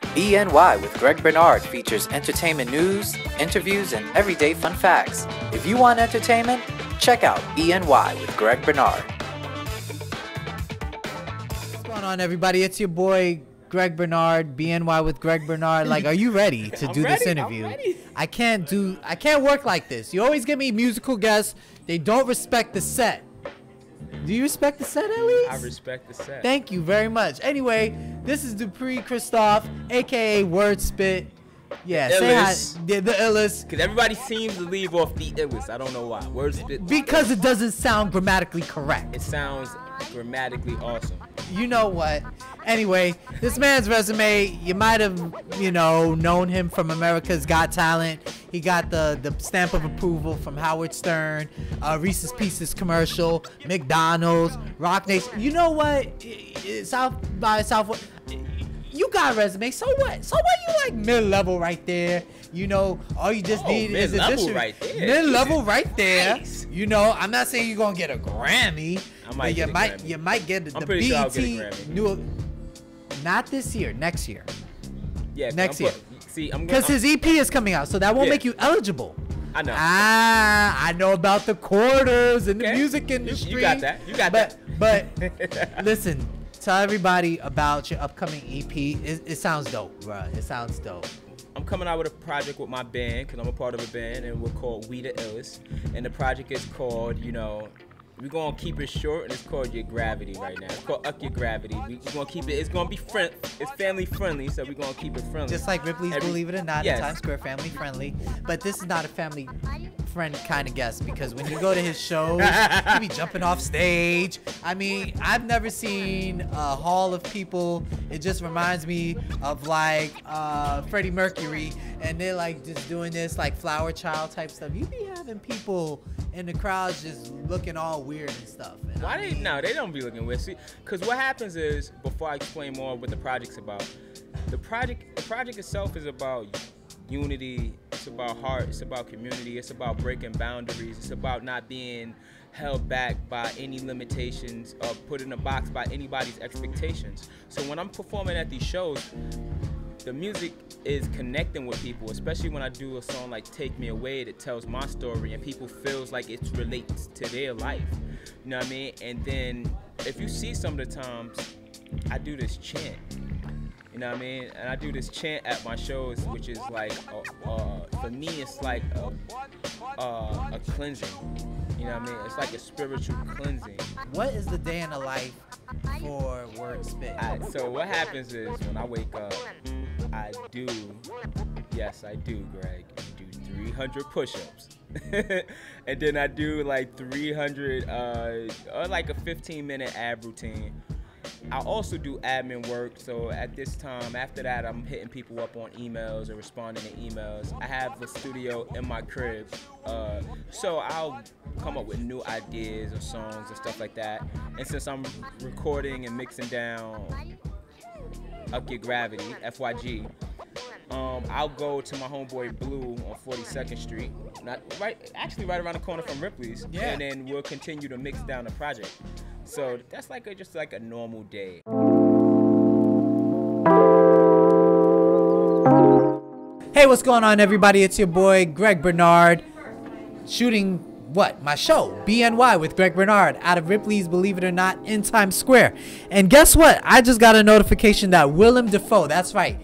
BNY with Greg Bernard features entertainment news, interviews, and everyday fun facts. If you want entertainment, check out BNY with Greg Bernard. What's going on, everybody? It's your boy Greg Bernard, BNY with Greg Bernard. Like, are you ready to I'm do ready, this I'm interview? ready. I can't do. I can't work like this. You always give me musical guests. They don't respect the set. Do you respect the set at least? I respect the set. Thank you very much. Anyway, this is Dupree Christoph, aka Word Spit. Yeah, hi. Illest. The, the illest. Cause everybody seems to leave off the illest. I don't know why. Word spit. Because it doesn't sound grammatically correct. it sounds grammatically awesome. you know what? Anyway, this man's resume, you might have, you know, known him from America's Got Talent. He got the, the stamp of approval from Howard Stern, uh, Reese's Pieces commercial, McDonald's, Roc Nation. You know what? South by Southwest. You got a resume, so what? So what? You like mid level right there. You know, all you just Oh, need is a mid-level right there. Mid level right there. Nice. You know, I'm not saying you're gonna get a Grammy, I might but you get a might Grammy. you might get the I'm sure BET Grammy. new. Not this year, next year, Yeah. Next I'm year. put- see, I'm because his EP is coming out, so that won't Yeah. make you eligible. I know. Ah, I know about the quarters in the music You- industry. you got that. You got but, that. But listen, tell everybody about your upcoming EP. It, it sounds dope, bro. It sounds dope. I'm coming out with a project with my band because I'm a part of a band and we're called We the Illest. And the project is called, you know, we're gonna keep it short and it's called Your Gravity right now. It's called Up Your Gravity. We, we're gonna keep it. It's gonna be friend. It's family friendly, so we're gonna keep it friendly. Just like Ripley's Every- Believe It or Not Yes. in Times Square, family friendly. But this is not a family friend kind of guest because when you go to his shows, he be jumping off stage. I mean, I've never seen a hall of people. It just reminds me of like uh, Freddie Mercury, and they're like just doing this like flower child type stuff. You be having people in the crowds just looking all weird and stuff. And Why I they mean, no? They don't be looking weird. See, because what happens is before I explain more what the project's about, the project the project itself is about unity. It's about heart. It's about community. It's about breaking boundaries. It's about not being held back by any limitations or put in a box by anybody's expectations. So when I'm performing at these shows, the music is connecting with people, especially when I do a song like Take Me Away that tells my story and people feels like it relates to their life. You know what I mean? And then if you see some of the times I do this chant. You know what I mean? And I do this chant at my shows, which is like, uh, uh, for me, it's like a, uh, a cleansing. You know what I mean? It's like a spiritual cleansing. what is the day in the life for Word Spit? I, so what happens is when I wake up, I do, yes, I do, Greg, I do 300 push-ups, and then I do like 300, uh, or like a 15-minute ab routine. I also do admin work, so at this time, after that, I'm hitting people up on emails or responding to emails. I have a studio in my crib, uh, so I'll come up with new ideas of songs and stuff like that. And since I'm recording and mixing down Up Your Gravity, FYG, um, I'll go to my homeboy Blue on 42nd Street, not right, actually right around the corner from Ripley's, Yeah. and then we'll continue to mix down the project. So that's like a, just like a normal day. Hey, what's going on, everybody? It's your boy Greg Bernard, shooting what? My show, BNY with Greg Bernard, out of Ripley's Believe It or Not in Times Square. And guess what? I just got a notification that Willem Dafoe, that's right,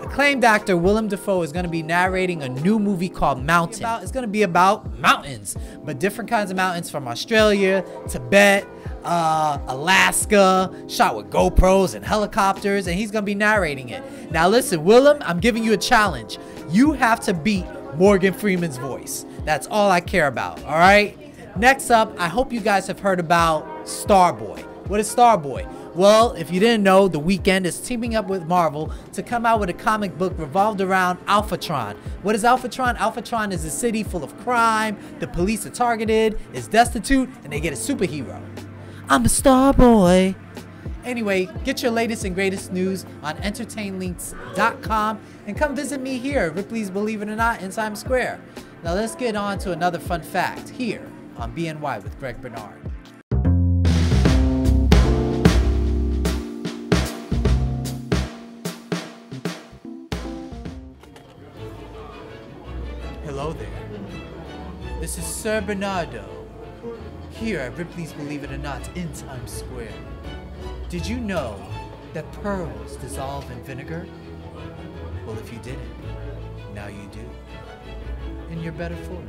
acclaimed actor Willem Dafoe is going to be narrating a new movie called Mountain. It's going to be about mountains, but different kinds of mountains from Australia, Tibet, uh, Alaska, shot with GoPros and helicopters, and he's gonna be narrating it. Now, listen, Willem, I'm giving you a challenge. You have to beat Morgan Freeman's voice. That's all I care about, all right? Next up, I hope you guys have heard about Starboy. What is Starboy? Well, if you didn't know, The Weeknd is teaming up with Marvel to come out with a comic book revolved around Alphatron. What is Alphatron? Alphatron is a city full of crime, the police are targeted, is destitute, and they get a superhero. I'm a star boy. Anyway, get your latest and greatest news on entertainlynx.com and come visit me here, Ripley's Believe It or Not in Times Square. Now let's get on to another fun fact here on BNY with Greg Bernard. Hello there. This is Sir Bernardo here at Ripley's Believe It or Not in Times Square. Did you know that pearls dissolve in vinegar? Well, if you didn't, now you do. And you're better for it.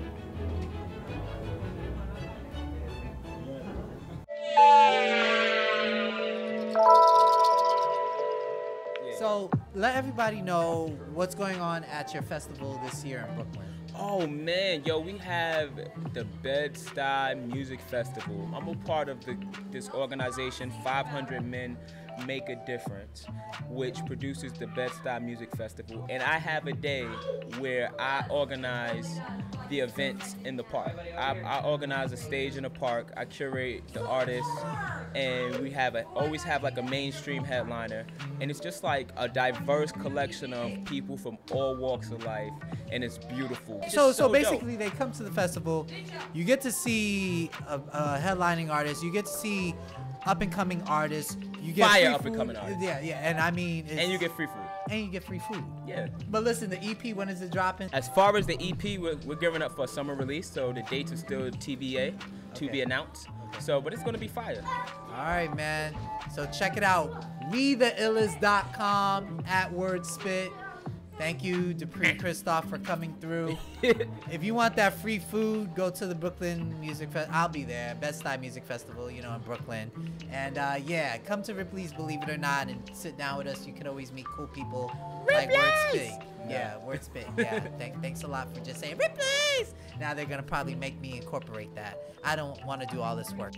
So let everybody know what's going on at your festival this year in Brooklyn. Oh man, yo, we have the Bed Stuy Music Festival. I'm a part of the this organization, 500 Men Make a Difference, which produces the Bed Stuy Music Festival. And I have a day where I organize the events in the park. I, I organize a stage in the park. I curate the artists, and we have a, always have like a mainstream headliner, and it's just like a diverse collection of people from all walks of life, and it's beautiful. It's So, so dope. basically, they come to the festival. You get to see a, a headlining artist. You get to see up and coming artists. You get Fire up-and-coming artists. Yeah, yeah, and I mean, it's, and you get free food. and you get free food. Yeah. But listen, the EP when is it dropping? As far as the EP, we're, we're gearing up for a summer release, so the dates are still TBA, to Okay. be announced. So, but it's gonna be fire. All right, man. So check it out. WeTheIllest.com at WordSpit. Thank you, Dupree Christoph, for coming through. if you want that free food, go to the Brooklyn Music Fest. I'll be there. Bed Stuy Music Festival, you know, in Brooklyn. And uh, yeah, come to Ripley's Believe It or Not and sit down with us. You can always meet cool people like WordSpit. Yeah, WordSpit. Yeah. Thank, thanks a lot for just saying Ripley's. Now they're gonna probably make me incorporate that. I don't want to do all this work.